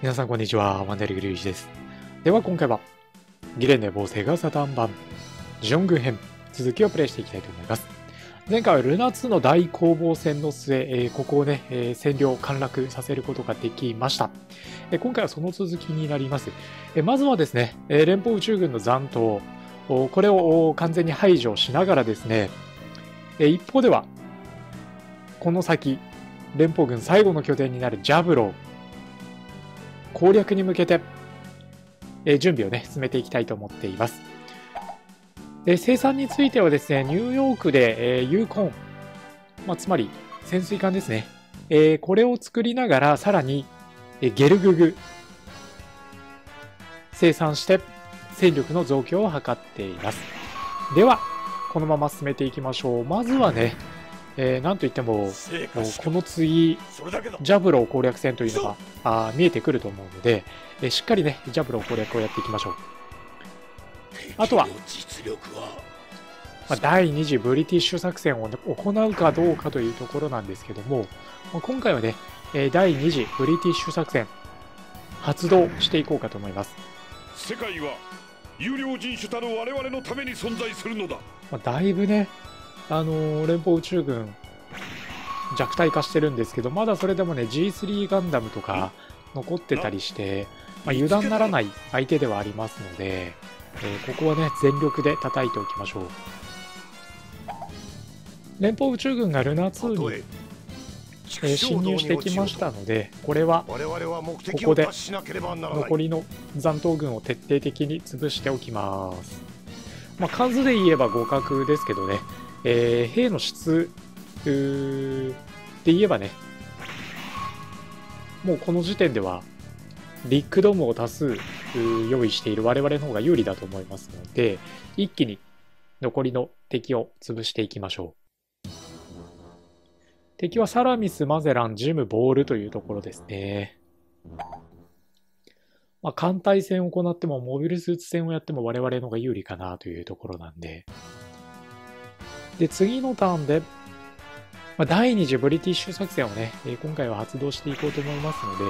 皆さんこんにちは、ワンダリグリュウジです。では今回は、ギレンネ防セガサタン版、ジョング編、続きをプレイしていきたいと思います。前回はルナ2の大攻防戦の末、えー、ここをね、えー、占領、陥落させることができました。えー、今回はその続きになります。えまずはですね、え連邦宇宙軍の残党、これを完全に排除しながらですね、え一方では、この先、連邦軍最後の拠点になるジャブロー攻略に向けて、え準備をね進めていきたいと思っています。で生産についてはですねニューヨークで、えユーコン、まあ、つまり潜水艦ですね、えー、これを作りながらさらに、えゲルググ生産して戦力の増強を図っています。ではこのまま進めていきましょう。まずはね、えー、なんといっても、もうこの次、ジャブロー攻略戦というのがあ見えてくると思うので、えー、しっかりね、ジャブロー攻略をやっていきましょう。あとは、まあ、第2次ブリティッシュ作戦を、ね、行うかどうかというところなんですけども、まあ、今回はね、え第2次ブリティッシュ作戦、発動していこうかと思います。世界は有料人種たる我々のために存在するのだ。まあ、だいぶね、あの連邦宇宙軍弱体化してるんですけどまだそれでもね G3 ガンダムとか残ってたりして、まあ、油断ならない相手ではありますので、えー、ここはね全力で叩いておきましょう。連邦宇宙軍がルナ2に、えー、侵入してきましたのでこれはここで残りの残党軍を徹底的に潰しておきます。まあ、数で言えば互角ですけどねえー、兵の質で言えばね、もうこの時点では、ビッグドームを多数用意している我々の方が有利だと思いますので、一気に残りの敵を潰していきましょう。敵はサラミス、マゼラン、ジム、ボールというところですね。まあ、艦隊戦を行っても、モビルスーツ戦をやっても我々の方が有利かなというところなんで、で、次のターンで、まあ、第2次ブリティッシュ作戦をね、えー、今回は発動していこうと思いますので、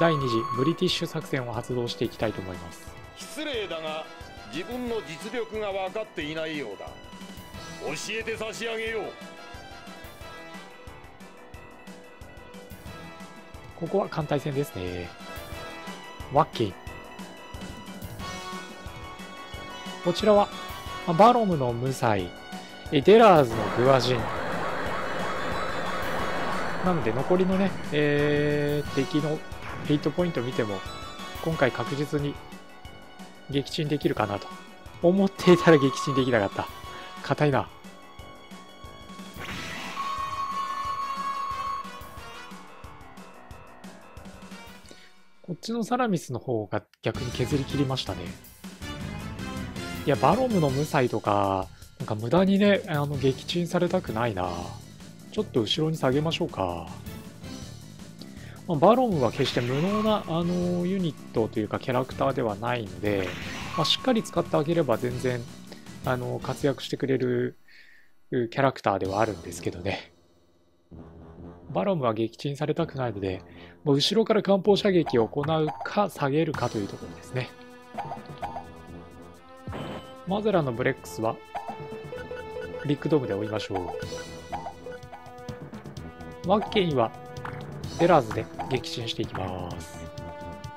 第2次ブリティッシュ作戦を発動していきたいと思います。失礼だが、自分の実力が分かっていないようだ。教えて差し上げよう。ここは艦隊戦ですね。ワッキー。こちらは、バロムの無罪。デラーズのグアジン。なので残りのね、えー、敵のヒットポイント見ても、今回確実に撃沈できるかなと。思っていたら撃沈できなかった。硬いな。こっちのサラミスの方が逆に削り切りましたね。いや、バロムの無罪とか、なんか無駄にね、あの、撃沈されたくないな。ちょっと後ろに下げましょうか。まあ、バロンは決して無能な、あの、ユニットというかキャラクターではないので、まあ、しっかり使ってあげれば全然、あの、活躍してくれるキャラクターではあるんですけどね。バロムは撃沈されたくないので、もう後ろから艦砲射撃を行うか下げるかというところですね。マゼラのブレックスはビッグドームで追いましょう。ワッケインはデラーズで撃沈していきます。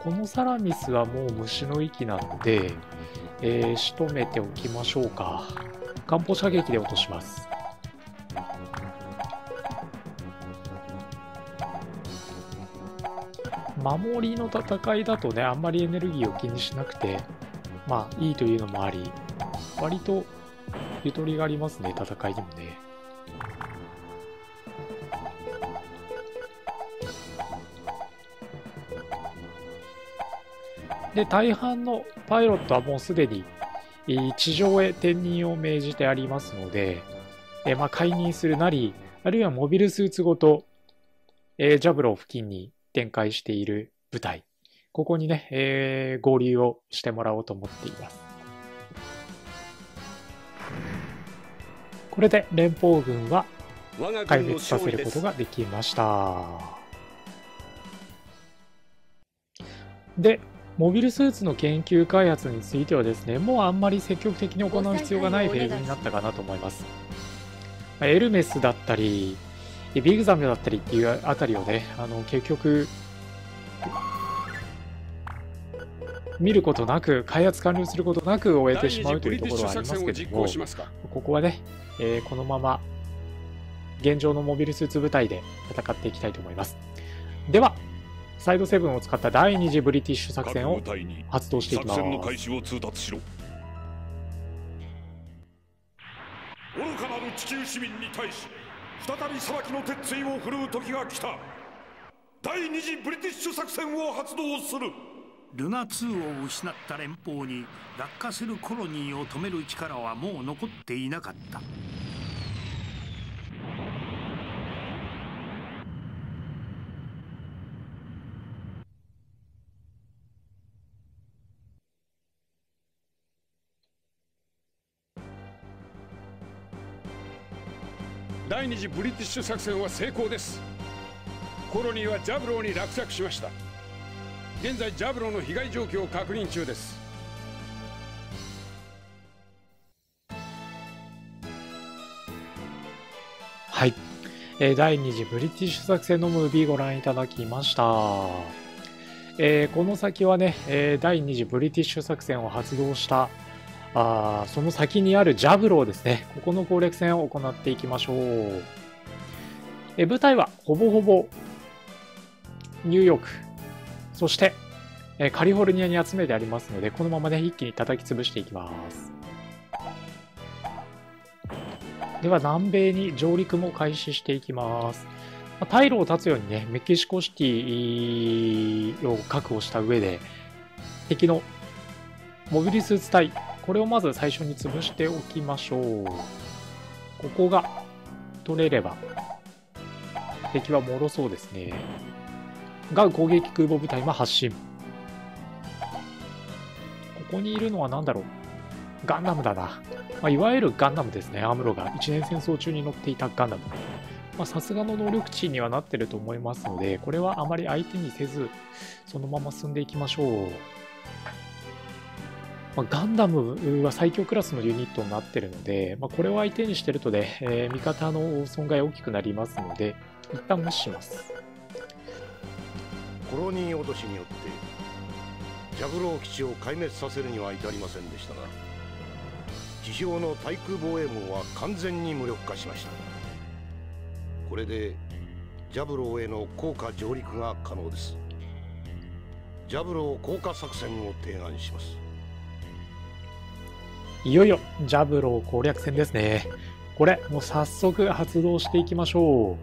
このサラミスはもう虫の息なので、えー、仕留めておきましょうか。艦砲射撃で落とします。守りの戦いだとね、あんまりエネルギーを気にしなくて、まあいいというのもあり、割とゆとりがありますね、戦いにもね。で、大半のパイロットはもうすでに地上へ転任を命じてありますので、えまあ、解任するなり、あるいはモビルスーツごと、えー、ジャブロー付近に展開している部隊、ここにね、えー、合流をしてもらおうと思っています。これで連邦軍は壊滅させることができました。で、モビルスーツの研究開発についてはですね、もうあんまり積極的に行う必要がないフェーズになったかなと思います。まエルメスだったり、ビッグザムだったりっていうあたりをね、あの結局、見ることなく、開発完了することなく終えてしまうというところはありますけども、ここはね、えー、このまま現状のモビルスーツ部隊で戦っていきたいと思います。では、サイド7を使った第二次ブリティッシュ作戦を発動していきます。作戦の開始を通達しろ。愚かなる地球市民に対し、再び裁きの鉄槌を振るう時が来た。第二次ブリティッシュ作戦を発動する。ルナ2を失った連邦に落下するコロニーを止める力はもう残っていなかった。第二次ブリティッシュ作戦は成功です。コロニーはジャブローに落着しました。現在ジャブローの被害状況を確認中です。はい、えー、第二次ブリティッシュ作戦のムービーご覧いただきました、えー、この先はね、えー、第二次ブリティッシュ作戦を発動したあその先にあるジャブローですね。ここの攻略戦を行っていきましょう。え舞台はほぼほぼニューヨーク、そしてえカリフォルニアに集めてありますので、このままね、一気に叩き潰していきます。では、南米に上陸も開始していきます。退路を断つようにね、メキシコシティを確保した上で、敵のモビリスーツ隊これをまず最初に潰しておきましょう。ここが取れれば、敵は脆そうですね。が攻撃空母部隊も発進。ここにいるのは何だろうガンダムだな。まあ、いわゆるガンダムですね。アムロが一年戦争中に乗っていたガンダム。さすがの能力値にはなってると思いますので、これはあまり相手にせず、そのまま進んでいきましょう。まあ、ガンダムは最強クラスのユニットになってるので、まあ、これを相手にしてるとね、えー、味方の損害大きくなりますので、一旦無視します。コロニー落としによって、ジャブロー基地を壊滅させるには至りませんでしたが、地表の対空防衛網は完全に無力化しました。これで、ジャブローへの効果上陸が可能です。ジャブロー降下作戦を提案します。いよいよジャブロー攻略戦ですね。これ、もう早速発動していきましょ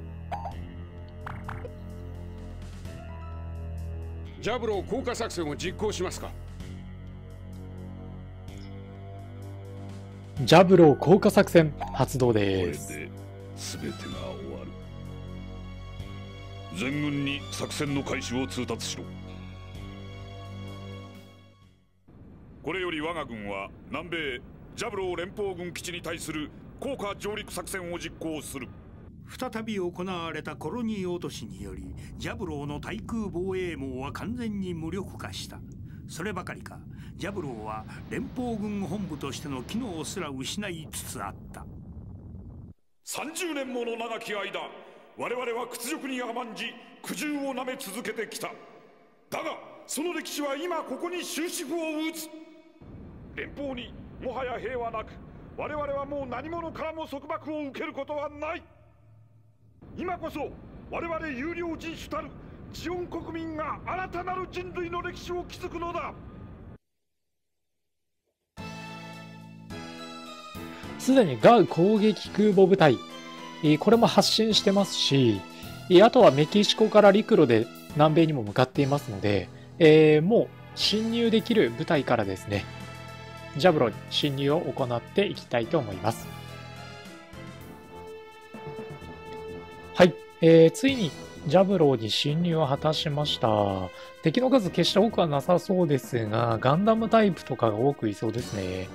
う。ジャブロー降下作戦を実行しますか？ジャブロー降下作戦発動です。これで全てが終わる。全軍に作戦の開始を通達しろ。これより我が軍は南米ジャブロー連邦軍基地に対する効果上陸作戦を実行する。再び行われたコロニー落としによりジャブローの対空防衛網は完全に無力化した。そればかりか。ジャブローは連邦軍本部としての機能すら失いつつあった。30年もの長き間我々は屈辱に甘んじ苦渋をなめ続けてきた。だがその歴史は今ここに終止符を打つ連邦にもはや兵はなく我々はもう何者からも束縛を受けることはない。今こそ我々有料人種たるジオン国民が新たなる人類の歴史を築くのだ。すでにガウ攻撃空母部隊これも発進してますしあとはメキシコから陸路で南米にも向かっていますので、えー、もう侵入できる部隊からですねジャブロに侵入を行っていきたいと思います。はい、えー、ついにジャブローに侵入を果たしました。敵の数決して多くはなさそうですが、ガンダムタイプとかが多くいそうですね。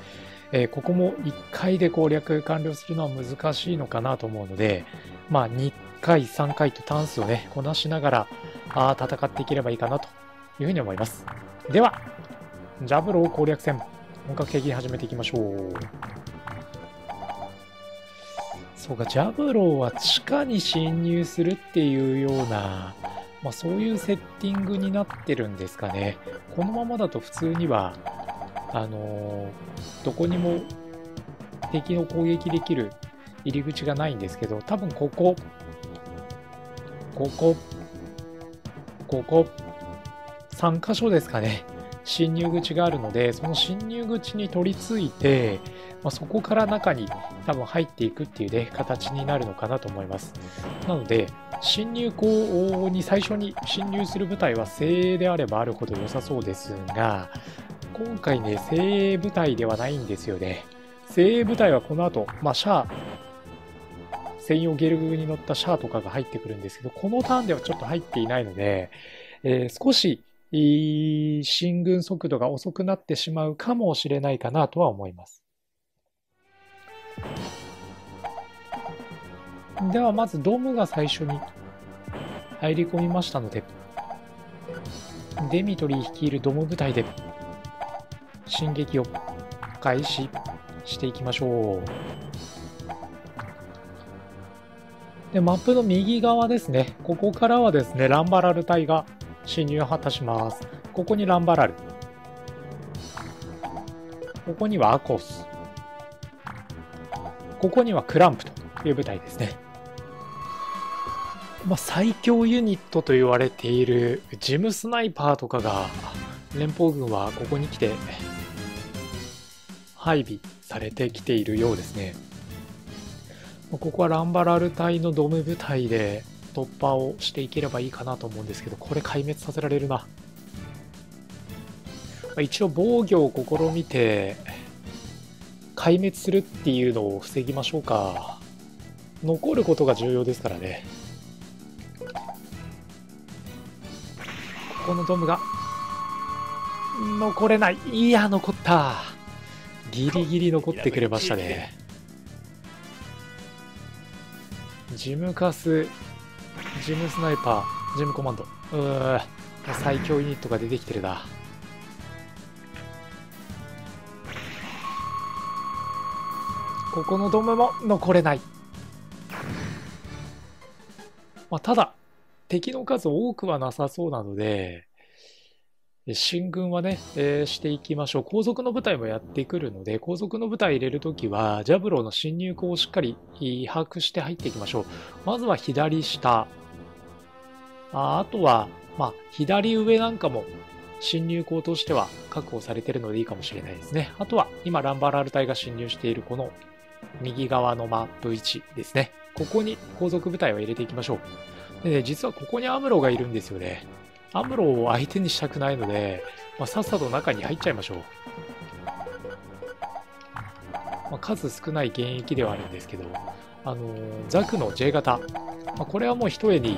えー、ここも1回で攻略完了するのは難しいのかなと思うので、まあ2回、3回とタンスをね、こなしながらあ戦っていければいいかなというふうに思います。では、ジャブロー攻略戦、本格的に始めていきましょう。そうか、ジャブローは地下に侵入するっていうような、まあ、そういうセッティングになってるんですかね。このままだと普通には、あのー、どこにも敵の攻撃できる入り口がないんですけど、多分ここ、ここ、ここ、3箇所ですかね。侵入口があるので、その侵入口に取り付いて、まあ、そこから中に多分入っていくっていうね、形になるのかなと思います。なので、侵入口に最初に侵入する部隊は精鋭であればあるほど良さそうですが、今回ね、精鋭部隊ではないんですよね。精鋭部隊はこの後、まあ、シャア、専用ゲルグに乗ったシャアとかが入ってくるんですけど、このターンではちょっと入っていないので、えー、少し進軍速度が遅くなってしまうかもしれないかなとは思います。ではまずドームが最初に入り込みましたので、デミトリー率いるドーム部隊で進撃を開始していきましょう。で、マップの右側ですね。ここからはですね、ランバラル隊が侵入を果たします。ここにランバラル。ここにはアコス。ここにはクランプという部隊ですね。まあ、最強ユニットと言われているジムスナイパーとかが連邦軍はここに来て配備されてきているようですね。ここはランバラル隊のドム部隊で突破をしていければいいかなと思うんですけど、これ壊滅させられるな。一応防御を試みて、壊滅するっていうのを防ぎましょうか。残ることが重要ですからね。ここのドムが、残れない。いや、残った。ギリギリ残ってくれましたね。ジムカス、ジムスナイパー、ジムコマンド。うー最強ユニットが出てきてるな。ここのドムも残れない。まあ、ただ、敵の数多くはなさそうなので、進軍はね、えー、していきましょう。後続の部隊もやってくるので、後続の部隊入れるときは、ジャブローの侵入口をしっかり把握して入っていきましょう。まずは左下。ああとは、まあ、左上なんかも侵入口としては確保されてるのでいいかもしれないですね。あとは、今、ランバラル隊が侵入しているこの右側のマップ1ですね。ここに後続部隊を入れていきましょう。でね、実はここにアムロがいるんですよね。アムロを相手にしたくないので、まあ、さっさと中に入っちゃいましょう。まあ、数少ない現役ではあるんですけど、あのー、ザクの J 型、まあ、これはもうひとえに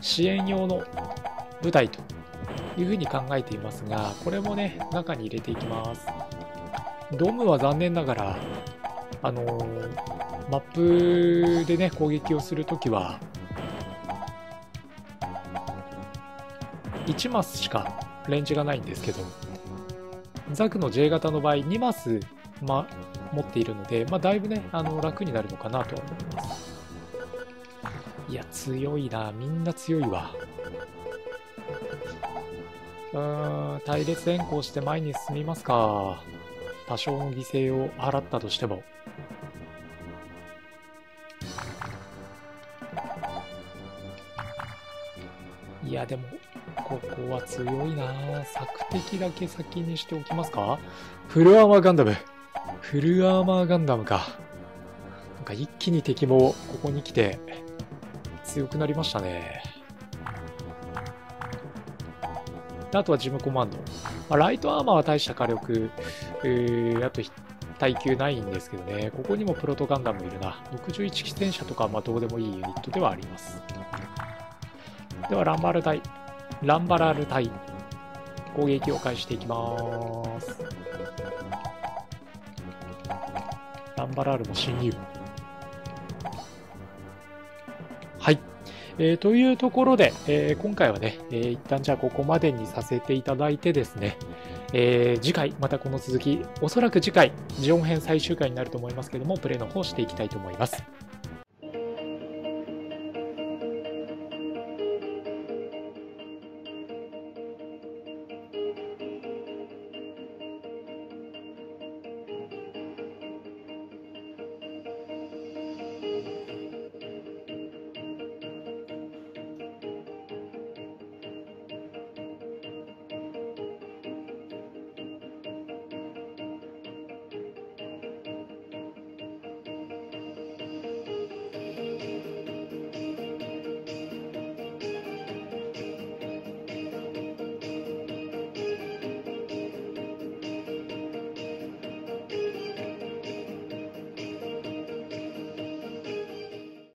支援用の部隊というふうに考えていますが、これもね、中に入れていきます。ドームは残念ながら、あのー、マップでね、攻撃をするときは、1マスしかレンジがないんですけど、ザクの J 型の場合2マス、ま、持っているので、まあ、だいぶね、あの楽になるのかなとは思います。いや、強いな。みんな強いわ。うーん、隊列変更して前に進みますか。多少の犠牲を払ったとしても。いや、でも、ここは強いな索敵だけ先にしておきますかフルアーマーガンダム。フルアーマーガンダムか。なんか一気に敵もここに来て強くなりましたね。あとはジムコマンド。まあ、ライトアーマーは大した火力、えー、あと耐久ないんですけどね、ここにもプロトガンダムいるな。61機戦車とかまあどうでもいいユニットではあります。では、ランバル隊。ランバラル隊攻撃を開始していきますランバラールも侵入はい、えーというところで、えー今回はね、えー一旦じゃあここまでにさせていただいてですね、えー次回、またこの続き、おそらく次回、ジオン編最終回になると思いますけども、プレイの方していきたいと思います。